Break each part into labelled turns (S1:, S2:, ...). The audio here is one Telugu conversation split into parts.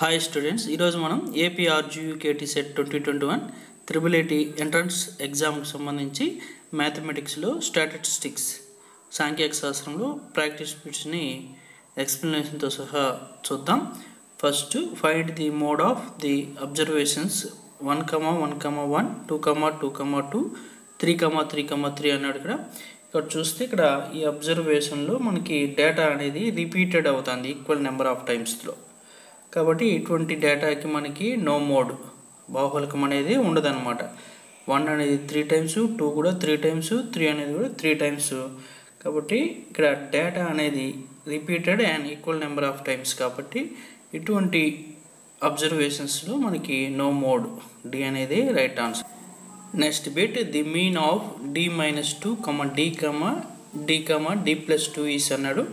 S1: హాయ్ స్టూడెంట్స్ ఈరోజు మనం AP RGUKT set twenty twenty one triple IT entrance ఎగ్జామ్కి సంబంధించి మ్యాథమెటిక్స్లో స్టాటిస్టిక్స్ సాంఖ్యక శాస్త్రంలో ప్రాక్టీస్ బిట్స్ని ఎక్స్ప్లెనేషన్తో సహా చూద్దాం. First find the mode of the observations one comma one comma one two comma two comma two three comma three comma three అన్నాడు ఇక్కడ. ఇక్కడ చూస్తే ఇక్కడ ఈ అబ్జర్వేషన్లో మనకి డేటా అనేది రిపీటెడ్ అవుతుంది ఈక్వల్ నెంబర్ ఆఫ్ టైమ్స్లో కాబట్టి ఇటువంటి డేటాకి మనకి నో మోడ్ బాహుళకం అనేది ఉండదన్నమాట. వన్ అనేది త్రీ టైమ్స్ టూ కూడా త్రీ టైమ్స్ త్రీ అనేది కూడా త్రీ టైమ్స్ కాబట్టి ఇక్కడ డేటా అనేది repeated and equal number of times కాబట్టి ఇటువంటి అబ్జర్వేషన్స్లో మనకి నో మోడ్ డి అనేది right answer next bit the mean of D minus two comma D comma D comma D plus two is అన్నాడు.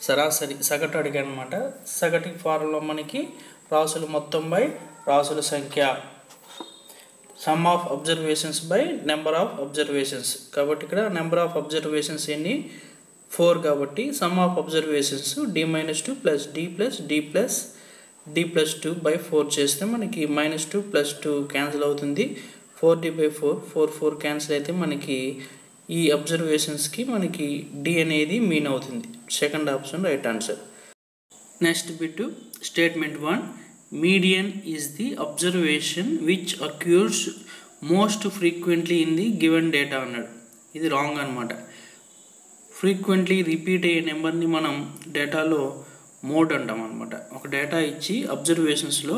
S1: సరాసరి సగటు అడిగాను అనమాట సగటు ఫారంలో మనకి రాసులు మొత్తం బై రాసుల సంఖ్య. Sum of observations by number of observations. కాబట్టి ఇక్కడ నెంబర్ ఆఫ్ అబ్జర్వేషన్స్ ఎన్ని? ఫోర్ కాబట్టి sum of observations D minus two plus D plus D plus D plus two by four చేస్తే మనకి minus two plus two cancel అవుతుంది. Four D by four four four cancel అయితే మనకి ఈ అబ్జర్వేషన్స్కి మనకి డి అనేది మీన్ అవుతుంది. Second option right answer next bit statement one median is the observation which occurs most frequently in the given data అన్నాడు. ఇది రాంగ్ అనమాట ఫ్రీక్వెంట్లీ రిపీట్ అయ్యే నెంబర్ని మనం డేటాలో మోడ్ అంటాం అనమాట ఒక డేటా ఇచ్చి అబ్జర్వేషన్స్లో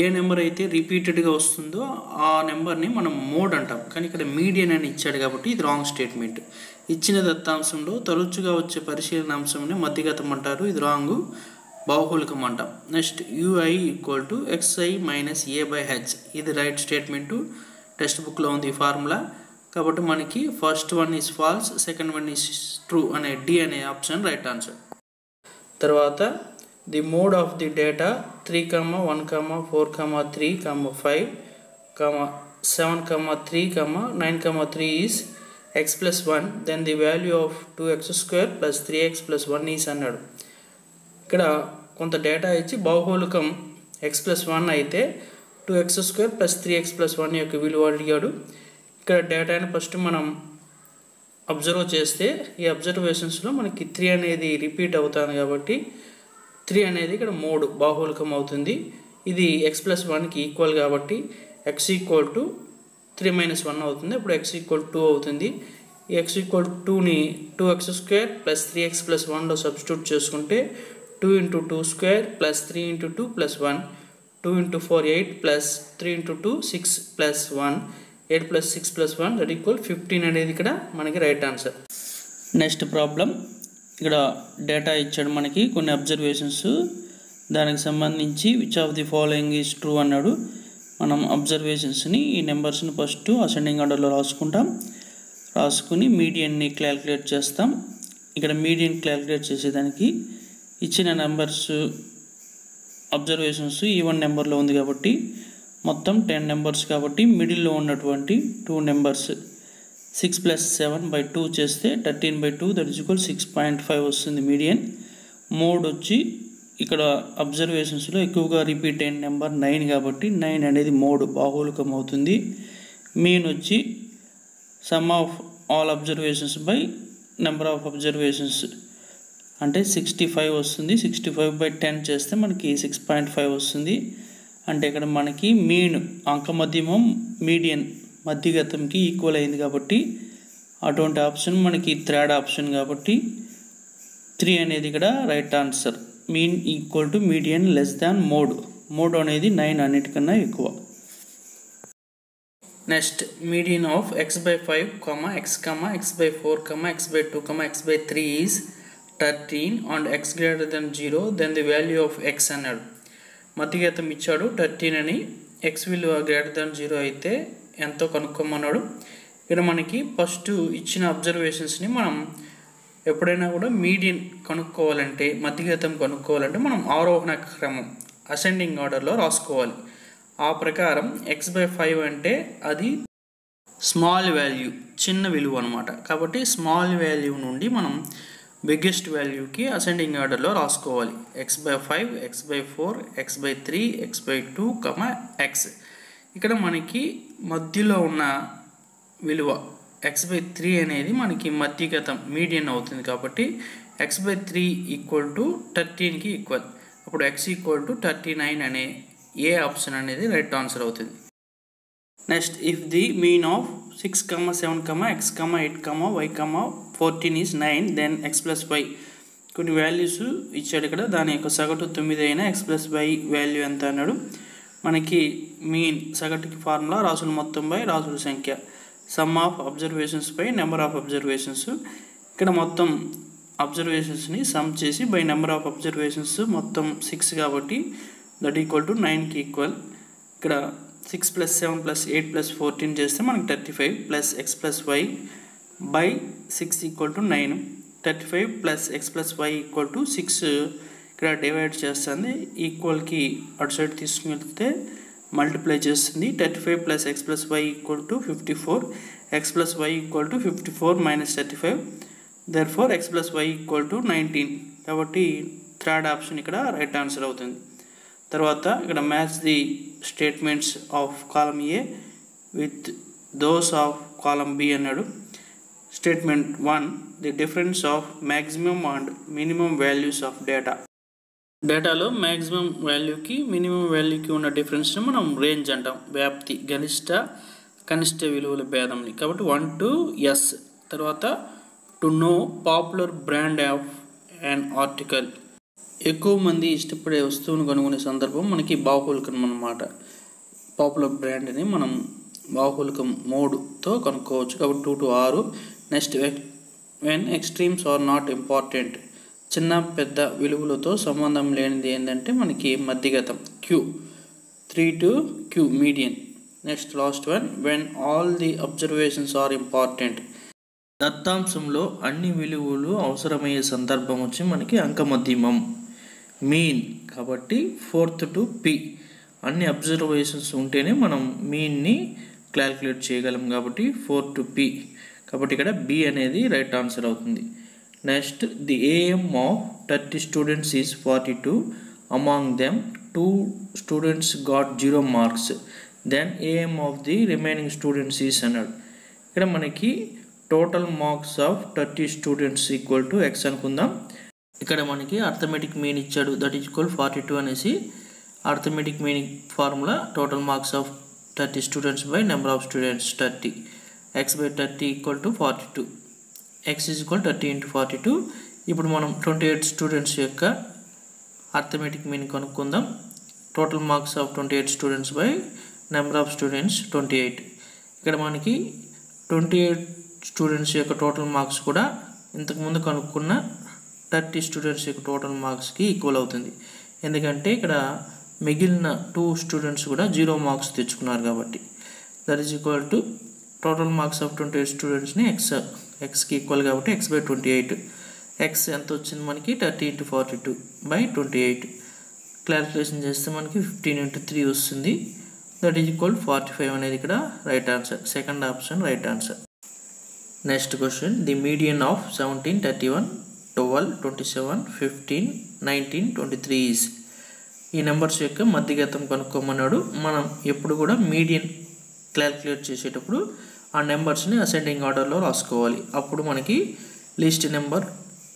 S1: ఏ నెంబర్ అయితే రిపీటెడ్గా వస్తుందో ఆ నెంబర్ని మనం మోడ్ అంటాం. కానీ ఇక్కడ మీడియన్ అని ఇచ్చాడు కాబట్టి ఇది రాంగ్ స్టేట్మెంట్. ఇచ్చిన దత్తాంశంలో తరచుగా వచ్చే పరిశీలన అంశంని మధ్యగతం అంటారు. ఇది రాంగ్ బాహుళకం అంటాం. Next UI equal to XI minus A by H ఇది రైట్ స్టేట్మెంటు. టెక్స్ట్ బుక్లో ఉంది ఈ ఫార్ములా. కాబట్టి మనకి first one is false second one is true అనే డి అనే ఆప్షన్ రైట్ ఆన్సర్. తర్వాత the mode of the data three comma one comma four comma three comma five comma seven comma three comma nine comma three is X plus one then the value of two X square plus three X plus one is అన్నాడు. ఇక్కడ కొంత డేటా ఇచ్చి బాహుళకం ఎక్స్ ప్లస్ వన్ అయితే two X square plus three X plus one యొక్క విలువ అడిగాడు. ఇక్కడ డేటాని ఫస్ట్ మనం అబ్జర్వ్ చేస్తే ఈ అబ్జర్వేషన్స్లో మనకి త్రీ అనేది రిపీట్ అవుతుంది కాబట్టి త్రీ అనేది ఇక్కడ మూడు బాహుళకం అవుతుంది. ఇది ఎక్స్ ప్లస్ వన్కి ఈక్వల్ కాబట్టి X equal to three minus one అవుతుంది. అప్పుడు ఎక్స్ ఈక్వల్ టూ అవుతుంది. ఎక్స్ ఈక్వల్ టూని two X square plus three X plus వన్లో సబ్స్టిట్యూట్ చేసుకుంటే two into two square plus three into two plus one two into four eight plus three into two six plus one eight plus six plus one that equal fifteen అనేది ఇక్కడ మనకి రైట్ ఆన్సర్ నెక్స్ట్ ప్రాబ్లం ఇక్కడ డేటా ఇచ్చాడు మనకి కొన్ని అబ్జర్వేషన్స్ దానికి సంబంధించి which of the following is true అన్నాడు. మనం అబ్జర్వేషన్స్ని ఈ నెంబర్స్ని ఫస్ట్ అసెండింగ్ ఆర్డర్లో రాసుకుంటాం. రాసుకుని మీడియన్ని క్యాలిక్యులేట్ చేస్తాం. ఇక్కడ మీడియన్ క్యాలిక్యులేట్ చేసేదానికి ఇచ్చిన నెంబర్స్ అబ్జర్వేషన్స్ ఈవెన్ నెంబర్లో ఉంది కాబట్టి మొత్తం టెన్ నెంబర్స్ కాబట్టి మిడిల్లో ఉన్నటువంటి two numbers six plus seven by two చేస్తే thirteen by two that equal six point five వస్తుంది మీడియన్. మోడ్ వచ్చి ఇక్కడ అబ్జర్వేషన్స్లో ఎక్కువగా రిపీట్ అయిన నెంబర్ నైన్ కాబట్టి నైన్ అనేది మోడ్ బాహుళకం అవుతుంది. మీన్ వచ్చి sum of all observations by number of observations అంటే సిక్స్టీ ఫైవ్ వస్తుంది. సిక్స్టీ ఫైవ్ బై టెన్ చేస్తే మనకి సిక్స్ పాయింట్ ఫైవ్ వస్తుంది. అంటే ఇక్కడ మనకి మీన్ అంకమధ్యమం మీడియన్ మధ్యగతంకి ఈక్వల్ అయింది కాబట్టి అటువంటి ఆప్షన్ మనకి థర్డ్ ఆప్షన్ కాబట్టి త్రీ అనేది ఇక్కడ right answer mean equal to median less than mode mode అనేది నైన్ అన్నిటికన్నా ఎక్కువ. Next median of X by five comma X comma X by four comma X by two comma X by three is thirteen and X greater than zero then the value of X అన్నాడు. మధ్యగతం ఇచ్చాడు థర్టీన్ అని. ఎక్స్ విలువ గ్రేటర్ దెన్ జీరో అయితే ఎంతో కనుక్కోమన్నాడు. ఇక్కడ మనకి ఫస్ట్ ఇచ్చిన అబ్జర్వేషన్స్ని మనం ఎప్పుడైనా కూడా మీడియన్ కనుక్కోవాలంటే మధ్యగతం కనుక్కోవాలంటే మనం ఆరోహణ క్రమం అసెండింగ్ ఆర్డర్లో రాసుకోవాలి. ఆ ప్రకారం ఎక్స్ బై ఫైవ్ అంటే అది స్మాల్ వాల్యూ చిన్న విలువ అనమాట కాబట్టి స్మాల్ వాల్యూ నుండి మనం బిగ్గెస్ట్ వాల్యూకి అసెండింగ్ ఆర్డర్లో రాసుకోవాలి. X by five X by four X by three X by two comma X ఇక్కడ మనకి మధ్యలో ఉన్న విలువ ఎక్స్ బై త్రీ అనేది మనకి మధ్యగతం మీడియన్ అవుతుంది కాబట్టి X by three equal to థర్టీన్కి equal అప్పుడు X equal to thirty nine అనే ఏ ఆప్షన్ అనేది రైట్ ఆన్సర్ అవుతుంది. Next if the mean of six comma seven comma X comma eight comma Y comma fourteen is nine then X plus Y కొన్ని వాల్యూస్ ఇచ్చాడు ఇక్కడ. దాని యొక్క సగటు తొమ్మిది అయినా ఎక్స్ ప్లస్ వై వాల్యూ ఎంత అన్నాడు? మనకి మీన్ సగటుకి ఫార్ములా రాసుల మొత్తం బై రాసుల సంఖ్య. Sum of observations by number of observations ఇక్కడ మొత్తం అబ్జర్వేషన్స్ని సమ్ చేసి బై నెంబర్ ఆఫ్ అబ్జర్వేషన్స్ మొత్తం సిక్స్ కాబట్టి దట్ ఈక్వల్ టు నైన్కి ఈక్వల్ ఇక్కడ six plus seven plus eight plus fourteen చేస్తే మనకి thirty five plus x plus y by six equal to nine thirty five plus x plus y equal to six ఇక్కడ డివైడ్ చేస్తుంది ఈక్వల్కి అటు సైడ్ తీసుకువెళ్తే మల్టిప్లై చేస్తుంది. Thirty five plus x plus y equal to fifty four x plus y equal to fifty four minus thirty five there four x plus y equal to nineteen కాబట్టి థర్డ్ ఆప్షన్ ఇక్కడ రైట్ ఆన్సర్ అవుతుంది. తర్వాత ఇక్కడ match the statements of column A with those of column B అన్నాడు. Statement one the difference of maximum and minimum values of data డేటాలో మ్యాక్సిమం వాల్యూకి మినిమం వాల్యూకి ఉన్న డిఫరెన్స్ని మనం రేంజ్ అంటాం. వ్యాప్తి గరిష్ట కనిష్ట విలువల భేదంని. కాబట్టి వన్ టు ఎస్. తర్వాత two no popular brand of and article. ఎక్కువ మంది ఇష్టపడే వస్తువును కనుగొనే సందర్భం మనకి బాహుల్కం అన్నమాట. పాపులర్ బ్రాండ్ని మనం బాహుల్కం మోడ్తో కనుక్కోవచ్చు. కాబట్టి two to R. Next when extremes are not important చిన్న పెద్ద విలువలతో సంబంధం లేనిది ఏంటంటే మనకి మధ్యగతం. Q three to Q median next last one when all the observations are important దత్తాంశంలో అన్ని విలువలు అవసరమయ్యే సందర్భం వచ్చి మనకి అంకమధ్యమం. మీన్ కాబట్టి ఫోర్త్ టు పి అన్ని అబ్జర్వేషన్స్ ఉంటేనే మనం మీన్ని క్యాల్కులేట్ చేయగలం కాబట్టి ఫోర్ టు పి కాబట్టి ఇక్కడ బి అనేది రైట్ ఆన్సర్ అవుతుంది. Next the AM of thirty students is forty two among them two students got zero marks then AM of the remaining students is అన్నాడు ఇక్కడ మనకి total marks of thirty students equal to x అనుకుందాం. ఇక్కడ మనకి అర్థమెటిక్ మీన్ ఇచ్చాడు. That is equal forty two అనేసి arithmetic meaning formula total marks of thirty students by number of students thirty x by thirty equal to forty two x is equal thirty into forty two ఇప్పుడు మనం ట్వంటీ ఎయిట్ స్టూడెంట్స్ యొక్క అర్థమెటిక్ మీన్ కనుక్కుందాం. Total marks of twenty eight students by number of students twenty eight ఇక్కడ మనకి ట్వంటీ ఎయిట్ స్టూడెంట్స్ యొక్క టోటల్ మార్క్స్ కూడా ఇంతకుముందు కనుక్కున్న థర్టీ స్టూడెంట్స్ యొక్క టోటల్ మార్క్స్కి ఈక్వల్ అవుతుంది. ఎందుకంటే ఇక్కడ మిగిలిన టూ స్టూడెంట్స్ కూడా జీరో మార్క్స్ తెచ్చుకున్నారు కాబట్టి. That is equal to total marks of twenty eight స్టూడెంట్స్ని ఎక్స్ ఎక్స్కి ఈక్వల్ కాబట్టి x by twenty eight x ఎంత వచ్చింది మనకి? Thirty into forty two by twenty eight clarification చేస్తే మనకి ఫిఫ్టీన్ ఇంటూ త్రీ వస్తుంది. That is equal forty five అనేది ఇక్కడ right answer second option right answer next question the median of seventeen thirty one twelve twenty seven fifteen nineteen twenty three is ఈ నెంబర్స్ యొక్క మధ్యగతం కనుక్కోమన్నాడు. మనం ఎప్పుడు కూడా మీడియన్ క్యాల్కులేట్ చేసేటప్పుడు ఆ నెంబర్స్ని అసెండింగ్ ఆర్డర్లో రాసుకోవాలి. అప్పుడు మనకి list number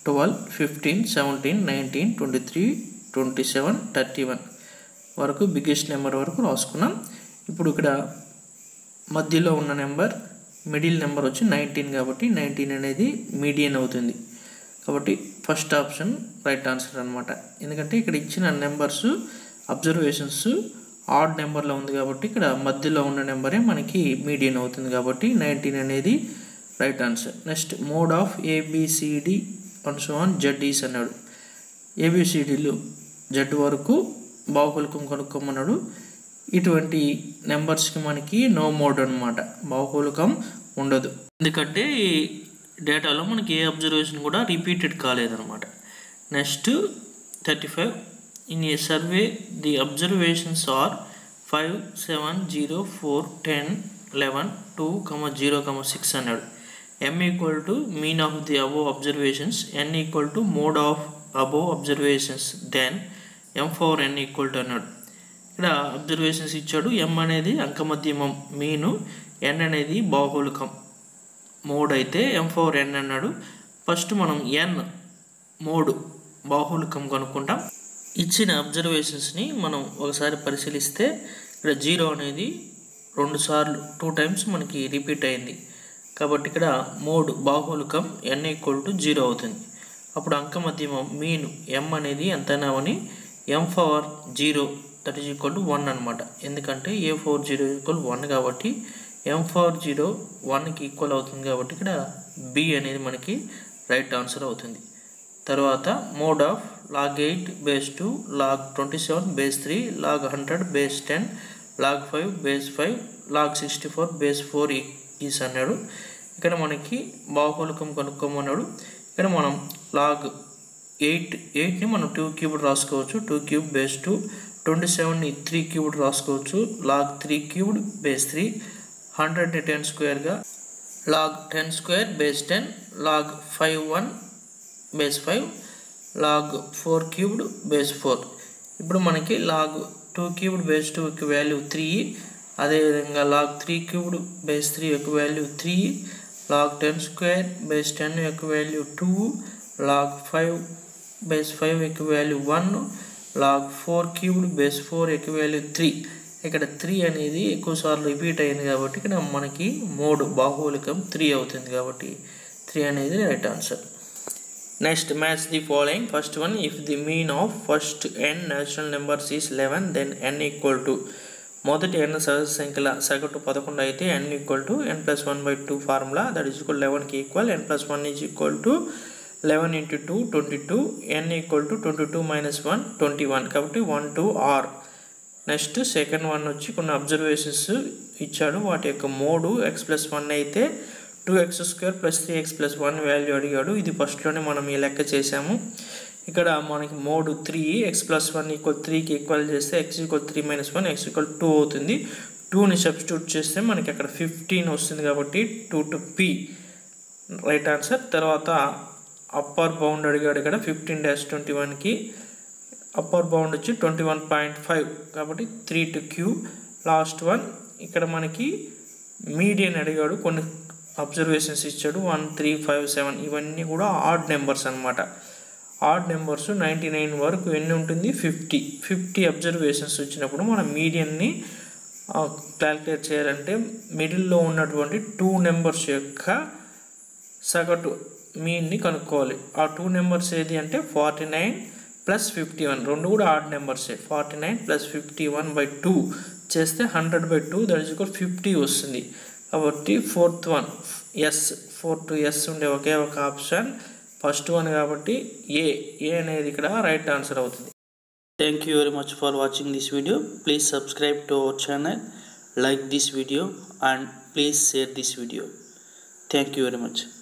S1: twelve fifteen seventeen nineteen twenty three twenty seven thirty one వరకు బిగ్గెస్ట్ నెంబర్ వరకు రాసుకున్నాం. ఇప్పుడు ఇక్కడ మధ్యలో ఉన్న నెంబర్ మిడిల్ నెంబర్ వచ్చి నైన్టీన్ కాబట్టి నైన్టీన్ అనేది మీడియన్ అవుతుంది. కాబట్టి ఫస్ట్ ఆప్షన్ రైట్ ఆన్సర్ అనమాట ఎందుకంటే ఇక్కడ ఇచ్చిన నెంబర్స్ అబ్జర్వేషన్స్ ఆడ్ నెంబర్లో ఉంది కాబట్టి ఇక్కడ మధ్యలో ఉన్న నెంబరే మనకి మీడియన్ అవుతుంది కాబట్టి నైన్టీన్ అనేది right answer. Next mode of A B C D one so on జడ్డీస్ అన్నాడు. ఏబిసిడీలు జడ్ వరకు బాహుల్కం కనుక్కోమన్నాడు. ఇటువంటి నెంబర్స్కి మనకి నో మోడ్ అనమాట బాహుల్కం ఉండదు. ఎందుకంటే ఈ డేటాలో మనకి ఏ అబ్జర్వేషన్ కూడా repeated కాలేదన్నమాట. Next thirty five in a survey the observations are five seven zero four ten eleven two comma zero comma six to mean of to mean of the above observations mode of to mode of above observations n M four N అన్నాడు ఇక్కడ అబ్జర్వేషన్స్ ఇచ్చాడు. ఎం అనేది అంకమధ్యమం మీను ఎన్ అనేది బాహుళకం. మోడ్ అయితే ఎం ఫోర్ ఎన్ అన్నాడు. ఫస్ట్ మనం ఎన్ మోడ్ బాహుళకం కనుక్కుంటాం. ఇచ్చిన అబ్జర్వేషన్స్ని మనం ఒకసారి పరిశీలిస్తే ఇక్కడ జీరో అనేది రెండు సార్లు టూ టైమ్స్ మనకి రిపీట్ అయింది. కాబట్టి ఇక్కడ మోడ్ బాహుళకం ఎన్ ఈక్వల్ టు జీరో అవుతుంది. అప్పుడు అంక మధ్యమం మీన్ ఎం అనేది ఎంతైనా అని M power zero that is equal to one అనమాట ఎందుకంటే A four zero equal one కాబట్టి ఎం ఫోర్ జీరో వన్కి ఈక్వల్ అవుతుంది కాబట్టి ఇక్కడ బి అనేది మనకి రైట్ ఆన్సర్ అవుతుంది. తర్వాత mode of log eight base two log twenty seven base three log hundred base ten log five base five log sixty four base four is అన్నాడు. ఇక్కడ మనకి బాహుళకం కనుక్కోమన్నాడు ఇక్కడ మనం లాగ్ ఎయిట్ ఎయిట్ని మనం టూ క్యూబ్డ్ రాసుకోవచ్చు. Two cube base two twenty సెవెన్ని three cubed రాసుకోవచ్చు. Log three cubed base three హండ్రెడ్ని ten స్క్వేర్గా log ten square base ten log five one base five log four cubed base four ఇప్పుడు మనకి log two cubed base two యొక్క వాల్యూ త్రీ అదేవిధంగా log three cubed base three యొక్క value three log ten square base ten యొక్క value two log five base five యొక్క value one log four cubed base four యొక్క వాల్యూ త్రీ ఇక్కడ త్రీ అనేది ఎక్కువ సార్లు రిపీట్ అయింది కాబట్టి ఇక్కడ మనకి మూడు బాహువులకం త్రీ అవుతుంది కాబట్టి త్రీ అనేది right answer next match the following first one if the mean of first N natural numbers is eleven then N equal to మొదటి ఎన్ సహజ సంఖ్యల సగటు పదకొండు అయితే N equal to N plus one by two formula that is equal లెవెన్కి equal N plus one is equal to eleven into two twenty two N equal to twenty two minus one twenty one కాబట్టి one to R next second one వచ్చి కొన్ని అబ్జర్వేషన్స్ ఇచ్చాడు. వాటి యొక్క మోడు ఎక్స్ ప్లస్ వన్ అయితే two x square plus three x plus one value అడిగాడు. ఇది ఫస్ట్లోనే మనం ఈ లెక్క చేసాము ఇక్కడ మనకి mode three x plus one equal త్రీకి ఈక్వల్ చేస్తే x equal three minus one x equal two అవుతుంది. టూని సబ్స్టిట్యూట్ చేస్తే మనకి అక్కడ ఫిఫ్టీన్ వస్తుంది కాబట్టి two to P right answer తర్వాత అప్పర్ బౌండ్ అడిగాడు ఇక్కడ ఫిఫ్టీన్ డాష్ ట్వంటీ వన్కి అప్పర్ బౌండ్ వచ్చి ట్వంటీ వన్ పాయింట్ ఫైవ్ కాబట్టి three to Q last one ఇక్కడ మనకి మీడియన్ అడిగాడు. కొన్ని అబ్జర్వేషన్స్ ఇచ్చాడు. వన్ త్రీ ఫైవ్ సెవెన్ ఇవన్నీ కూడా ఆడ్ నెంబర్స్ అనమాట ఆడ్ నెంబర్స్ నైంటీ నైన్ వరకు ఎన్ని ఉంటుంది? ఫిఫ్టీ. ఫిఫ్టీ అబ్జర్వేషన్స్ వచ్చినప్పుడు మనం మీడియన్ని క్యాల్కులేట్ చేయాలంటే మిడిల్లో ఉన్నటువంటి టూ నెంబర్స్ యొక్క సగటు మీన్ని కనుక్కోవాలి. ఆ టూ నెంబర్స్ ఏది అంటే forty nine plus fifty one. రెండు కూడా odd నెంబర్సే. Forty nine plus fifty one by two చేస్తే hundred by two that is equal fifty వస్తుంది. కాబట్టి fourth one S four to S ఉండే ఒకే ఒక ఆప్షన్ ఫస్ట్ వన్ కాబట్టి ఏ ఏ అనేది ఇక్కడ రైట్ ఆన్సర్ అవుతుంది. Thank you very much for watching this video please subscribe to our channel like this video and please share this video thank you very much